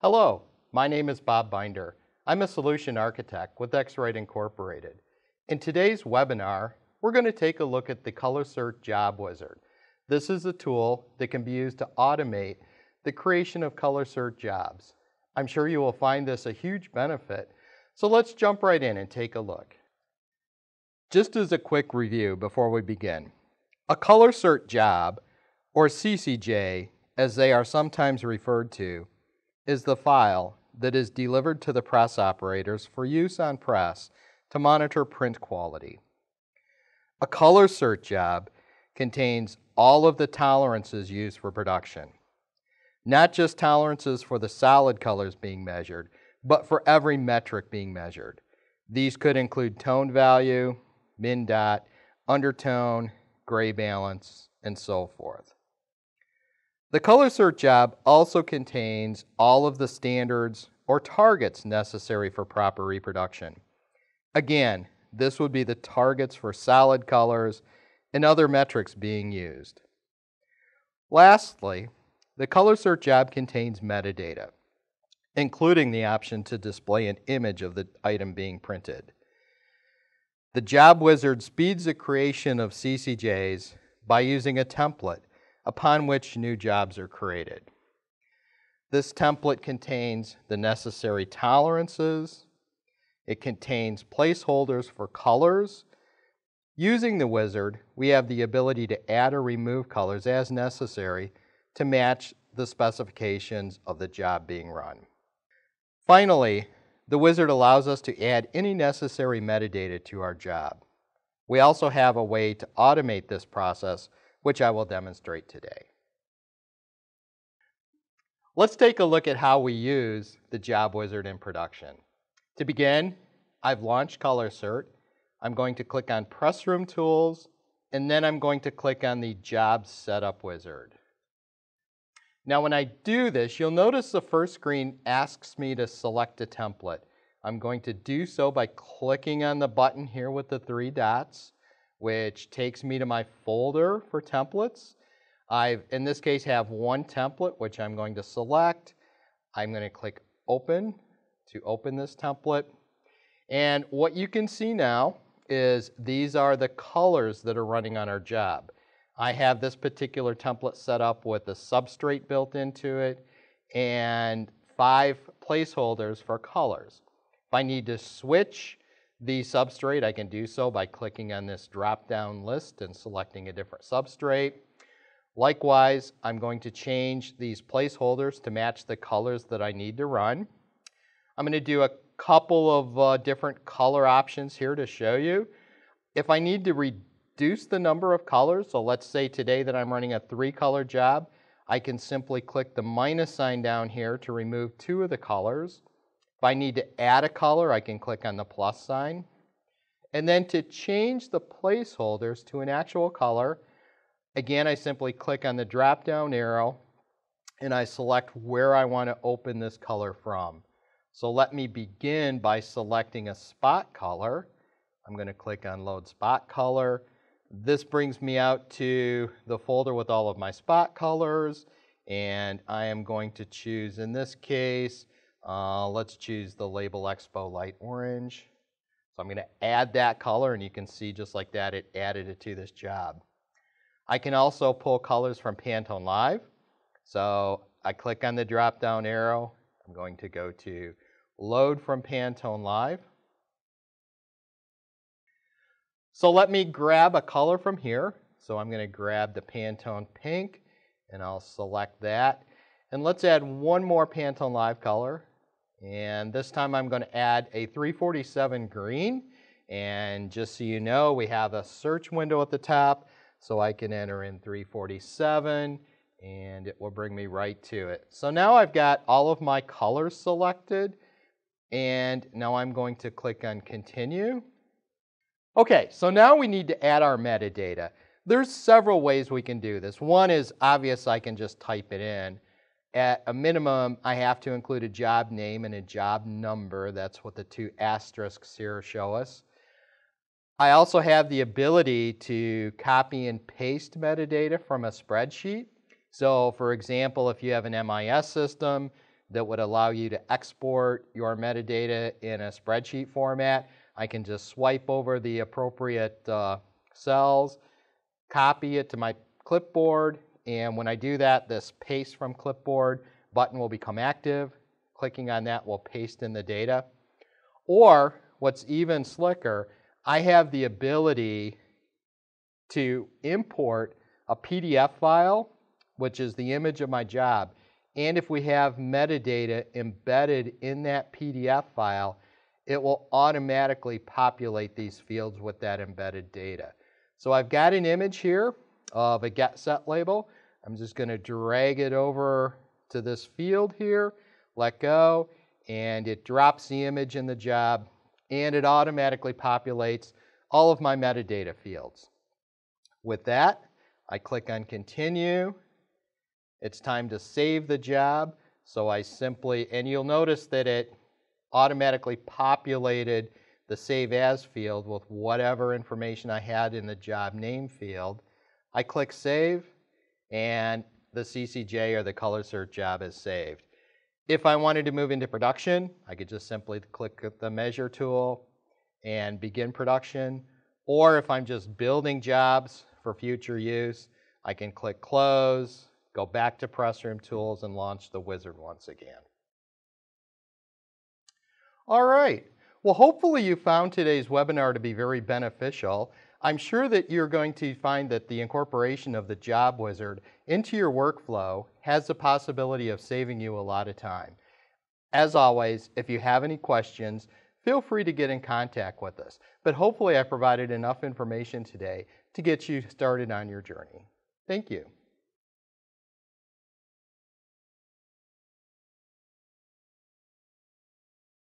Hello, my name is Bob Binder. I'm a solution architect with X-Rite Incorporated. In today's webinar, we're going to take a look at the ColorCert Job Wizard. This is a tool that can be used to automate the creation of ColorCert jobs. I'm sure you will find this a huge benefit, so let's jump right in and take a look. Just as a quick review before we begin, a ColorCert job, or CCJ as they are sometimes referred to, is the file that is delivered to the press operators for use on press to monitor print quality. A ColorCert job contains all of the tolerances used for production. Not just tolerances for the solid colors being measured, but for every metric being measured. These could include tone value, min dot, undertone, gray balance, and so forth. The ColorCert job also contains all of the standards or targets necessary for proper reproduction. Again, this would be the targets for solid colors and other metrics being used. Lastly, the ColorCert job contains metadata, including the option to display an image of the item being printed. The Job Wizard speeds the creation of CCJs by using a template upon which new jobs are created. This template contains the necessary tolerances. It contains placeholders for colors. Using the wizard, we have the ability to add or remove colors as necessary to match the specifications of the job being run. Finally, the wizard allows us to add any necessary metadata to our job. We also have a way to automate this process which I will demonstrate today. Let's take a look at how we use the Job Wizard in production. To begin, I've launched ColorCert. I'm going to click on Press Room Tools, and then I'm going to click on the Job Setup Wizard. Now when I do this, you'll notice the first screen asks me to select a template. I'm going to do so by clicking on the button here with the three dots which takes me to my folder for templates. I, in this case, have one template, which I'm going to select. I'm going to click Open to open this template. And what you can see now is these are the colors that are running on our job. I have this particular template set up with a substrate built into it and five placeholders for colors. If I need to switch the substrate, I can do so by clicking on this drop-down list and selecting a different substrate. Likewise, I'm going to change these placeholders to match the colors that I need to run. I'm going to do a couple of uh, different color options here to show you. If I need to reduce the number of colors, so let's say today that I'm running a three color job, I can simply click the minus sign down here to remove two of the colors. If I need to add a color, I can click on the plus sign. And then to change the placeholders to an actual color, again, I simply click on the drop down arrow and I select where I want to open this color from. So let me begin by selecting a spot color. I'm going to click on load spot color. This brings me out to the folder with all of my spot colors and I am going to choose in this case uh, let's choose the Label Expo Light Orange. So I'm going to add that color and you can see just like that it added it to this job. I can also pull colors from Pantone Live. So I click on the drop down arrow. I'm going to go to load from Pantone Live. So let me grab a color from here. So I'm going to grab the Pantone pink and I'll select that. And let's add one more Pantone Live color. And this time I'm going to add a 347 green. And just so you know, we have a search window at the top. So I can enter in 347 and it will bring me right to it. So now I've got all of my colors selected. And now I'm going to click on continue. Okay, so now we need to add our metadata. There's several ways we can do this. One is obvious, I can just type it in. At a minimum, I have to include a job name and a job number. That's what the two asterisks here show us. I also have the ability to copy and paste metadata from a spreadsheet. So for example, if you have an MIS system, that would allow you to export your metadata in a spreadsheet format. I can just swipe over the appropriate uh, cells, copy it to my clipboard, and when I do that, this paste from clipboard button will become active. Clicking on that will paste in the data. Or, what's even slicker, I have the ability to import a PDF file, which is the image of my job. And if we have metadata embedded in that PDF file, it will automatically populate these fields with that embedded data. So I've got an image here of a get set label. I'm just going to drag it over to this field here, let go, and it drops the image in the job, and it automatically populates all of my metadata fields. With that, I click on continue. It's time to save the job. So I simply, and you'll notice that it automatically populated the save as field with whatever information I had in the job name field. I click save and the CCJ or the ColorCert job is saved. If I wanted to move into production, I could just simply click the measure tool and begin production. Or if I'm just building jobs for future use, I can click close, go back to Pressroom Tools and launch the wizard once again. All right. Well, hopefully you found today's webinar to be very beneficial. I'm sure that you're going to find that the incorporation of the Job Wizard into your workflow has the possibility of saving you a lot of time. As always, if you have any questions, feel free to get in contact with us. But hopefully I provided enough information today to get you started on your journey. Thank you.